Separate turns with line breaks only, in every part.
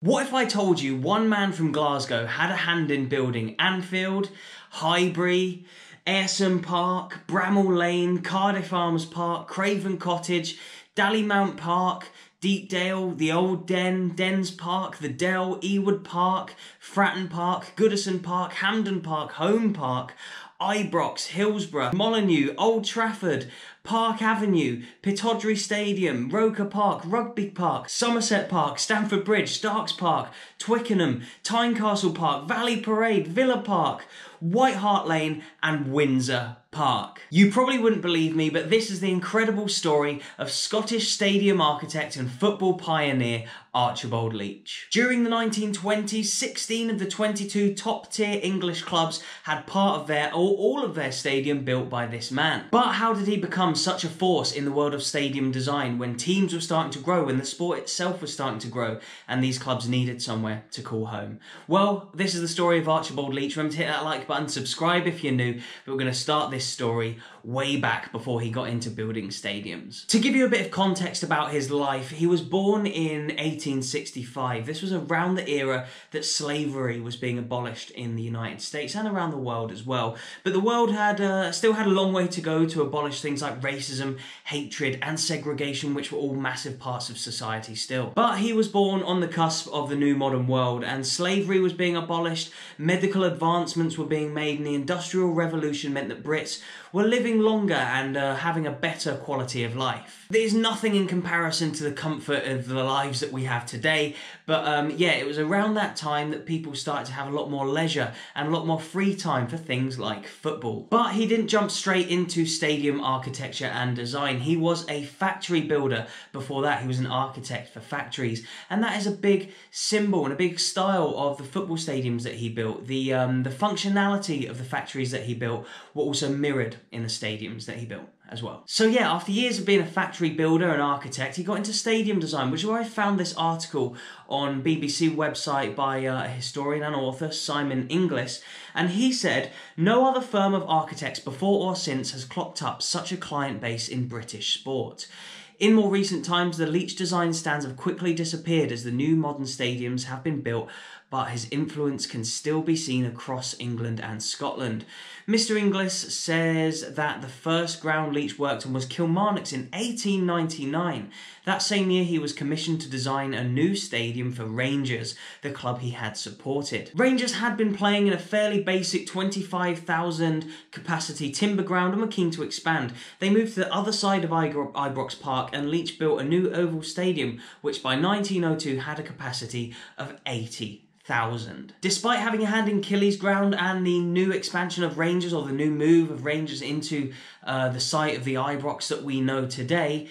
What if I told you one man from Glasgow had a hand in building Anfield, Highbury, Ayresome Park, Bramall Lane, Cardiff Arms Park, Craven Cottage, Dalymount Park, Deepdale, the Old Den, Dens Park, the Dell, Ewood Park, Fratton Park, Goodison Park, Hampden Park, Home Park, Ibrox, Hillsborough, Molineux, Old Trafford, Park Avenue, Pittodrie Stadium, Roker Park, Rugby Park, Somerset Park, Stamford Bridge, Starks Park, Twickenham, Tynecastle Park, Valley Parade, Villa Park, White Hart Lane, and Windsor Park. You probably wouldn't believe me, but this is the incredible story of Scottish stadium architect and football pioneer Archibald Leitch. During the 1920s, 16 of the 22 top tier English clubs had part of their or all of their stadium built by this man. But how did he become such a force in the world of stadium design when teams were starting to grow, when the sport itself was starting to grow, and these clubs needed somewhere to call home? Well, this is the story of Archibald Leitch. Remember to hit that like button, subscribe if you're new, but we're going to start this story way back before he got into building stadiums. To give you a bit of context about his life, he was born in 1865. This was around the era that slavery was being abolished in the United States and around the world as well. But the world had uh, still had a long way to go to abolish things like racism, hatred, and segregation, which were all massive parts of society still. But he was born on the cusp of the new modern world, and slavery was being abolished, medical advancements were being made, and the Industrial Revolution meant that Brits were living longer and uh, having a better quality of life. There's nothing in comparison to the comfort of the lives that we have today, but um, yeah, it was around that time that people started to have a lot more leisure and a lot more free time for things like football. But he didn't jump straight into stadium architecture and design. He was a factory builder before that. He was an architect for factories, and that is a big symbol and a big style of the football stadiums that he built. The um, the functionality of the factories that he built were also mirrored in the stadiums that he built as well. So yeah, after years of being a factory builder and architect, he got into stadium design, which is where I found this article on BBC website by uh, a historian and author, Simon Inglis, and he said, no other firm of architects before or since has clocked up such a client base in British sport. In more recent times, the Leitch design stands have quickly disappeared as the new modern stadiums have been built, but his influence can still be seen across England and Scotland. Mr. Inglis says that the first ground Leitch worked on was Kilmarnock's in 1899. That same year, he was commissioned to design a new stadium for Rangers, the club he had supported. Rangers had been playing in a fairly basic 25,000 capacity timber ground and were keen to expand. They moved to the other side of Ibrox Park and Leitch built a new oval stadium, which by 1902 had a capacity of 80 thousand. Despite having a hand in Killy's ground and the new expansion of Rangers or the new move of Rangers into uh, the site of the Ibrox that we know today,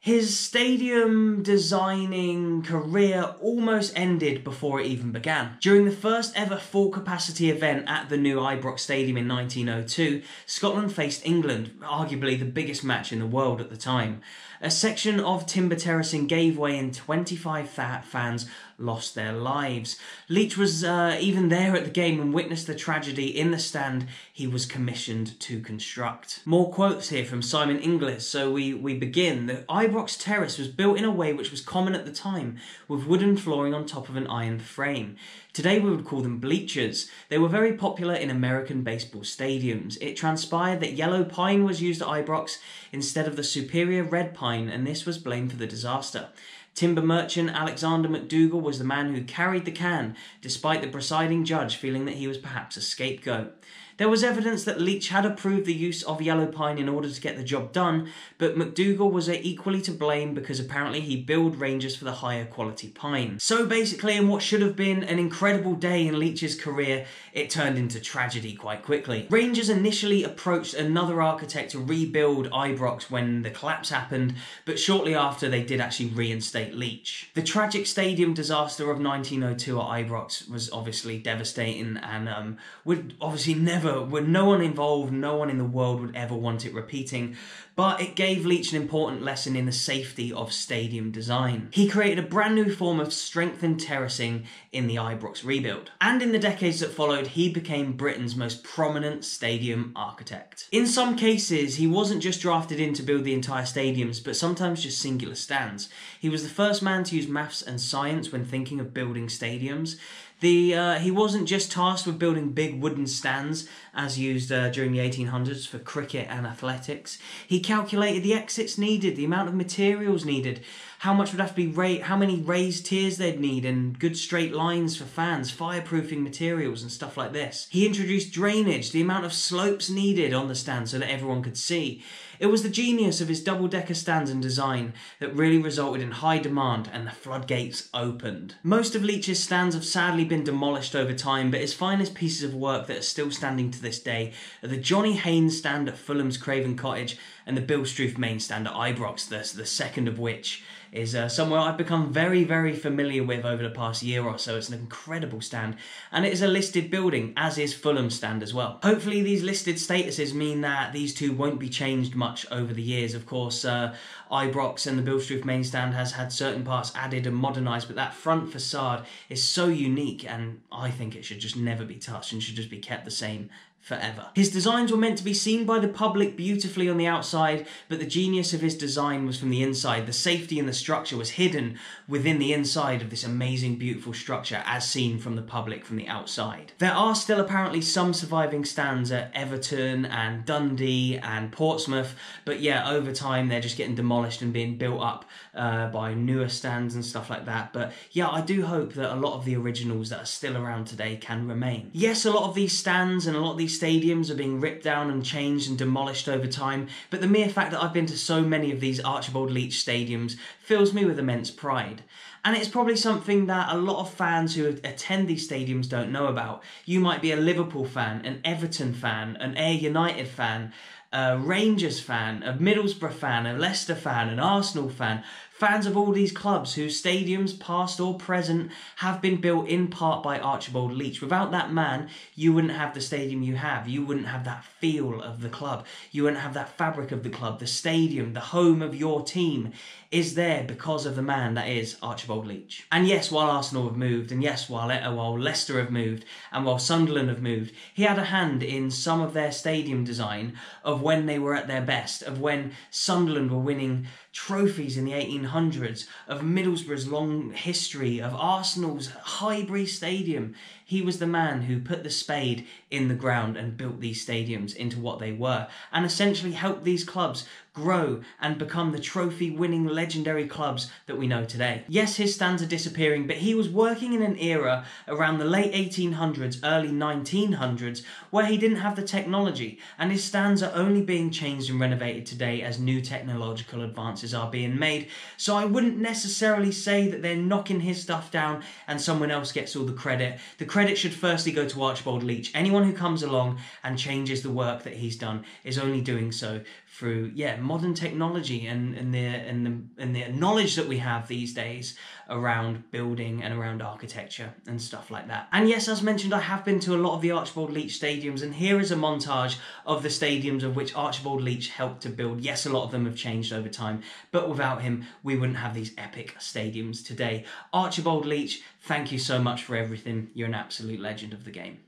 his stadium designing career almost ended before it even began. During the first ever full capacity event at the new Ibrox Stadium in 1902, Scotland faced England, arguably the biggest match in the world at the time. A section of timber terracing gave way and 25 fans lost their lives. Leitch was uh, even there at the game and witnessed the tragedy in the stand he was commissioned to construct. More quotes here from Simon Inglis. So we, we begin. The Ibrox Terrace was built in a way which was common at the time, with wooden flooring on top of an iron frame. Today we would call them bleachers. They were very popular in American baseball stadiums. It transpired that yellow pine was used at Ibrox instead of the superior red pine, and this was blamed for the disaster. Timber merchant Alexander McDougall was the man who carried the can, despite the presiding judge feeling that he was perhaps a scapegoat. There was evidence that Leitch had approved the use of yellow pine in order to get the job done, but McDougall was equally to blame because apparently he billed Rangers for the higher quality pine. So basically, in what should have been an incredible day in Leitch's career, it turned into tragedy quite quickly. Rangers initially approached another architect to rebuild Ibrox when the collapse happened, but shortly after they did actually reinstate Leitch. The tragic stadium disaster of 1902 at Ibrox was obviously devastating and um, would obviously never never, no one involved, no one in the world would ever want it repeating. But it gave Leitch an important lesson in the safety of stadium design. He created a brand new form of strengthened terracing in the Ibrox rebuild. And in the decades that followed, he became Britain's most prominent stadium architect. In some cases, he wasn't just drafted in to build the entire stadiums, but sometimes just singular stands. He was the first man to use maths and science when thinking of building stadiums. The uh, he wasn't just tasked with building big wooden stands as used uh, during the 1800s for cricket and athletics. He calculated the exits needed, the amount of materials needed, how much would have to be ra- how many raised tiers they'd need, and good straight lines for fans, fireproofing materials, and stuff like this. He introduced drainage, the amount of slopes needed on the stand so that everyone could see. It was the genius of his double decker stands and design that really resulted in high demand and the floodgates opened. Most of Leitch's stands have sadly been demolished over time, but his finest pieces of work that are still standing to this day are the Johnny Haynes stand at Fulham's Craven Cottage and the Bill Struth main stand at Ibrox, the, the second of which is uh, somewhere I've become very, very familiar with over the past year or so. It's an incredible stand, and it is a listed building, as is Fulham stand as well. Hopefully, these listed statuses mean that these two won't be changed much over the years. Of course, uh, Ibrox and the Bill Struth main stand has had certain parts added and modernised, but that front facade is so unique, and I think it should just never be touched and should just be kept the same forever. His designs were meant to be seen by the public beautifully on the outside, but the genius of his design was from the inside. The safety and the structure was hidden within the inside of this amazing, beautiful structure as seen from the public from the outside. There are still apparently some surviving stands at Everton and Dundee and Portsmouth, but yeah, over time they're just getting demolished and being built up uh, by newer stands and stuff like that. But yeah, I do hope that a lot of the originals that are still around today can remain. Yes, a lot of these stands and a lot of these stadiums are being ripped down and changed and demolished over time, but the mere fact that I've been to so many of these Archibald Leitch stadiums fills me with immense pride. And it's probably something that a lot of fans who attend these stadiums don't know about. You might be a Liverpool fan, an Everton fan, an Ayr United fan, a Rangers fan, a Middlesbrough fan, a Leicester fan, an Arsenal fan, Fans of all these clubs whose stadiums, past or present, have been built in part by Archibald Leitch. Without that man, you wouldn't have the stadium you have. You wouldn't have that feel of the club. You wouldn't have that fabric of the club. The stadium, the home of your team, is there because of the man that is Archibald Leitch. And yes, while Arsenal have moved, and yes, while, while Leicester have moved, and while Sunderland have moved, he had a hand in some of their stadium design of when they were at their best, of when Sunderland were winning trophies in the 1800s, of Middlesbrough's long history, of Arsenal's Highbury Stadium. He was the man who put the spade in the ground and built these stadiums into what they were, and essentially helped these clubs grow and become the trophy winning legendary clubs that we know today. Yes, his stands are disappearing, but he was working in an era around the late 1800s, early 1900s, where he didn't have the technology, and his stands are only being changed and renovated today as new technological advances are being made. So I wouldn't necessarily say that they're knocking his stuff down and someone else gets all the credit. The credit should firstly go to Archibald Leitch. Anyone who comes along and changes the work that he's done is only doing so through yeah modern technology and and the and the and the knowledge that we have these days around building and around architecture and stuff like that. And yes, as mentioned, I have been to a lot of the Archibald Leitch stadiums, and here is a montage of the stadiums of which Archibald Leitch helped to build. Yes, a lot of them have changed over time, but without him, we wouldn't have these epic stadiums today. Archibald Leitch, thank you so much for everything. You're an absolute legend of the game.